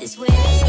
this way.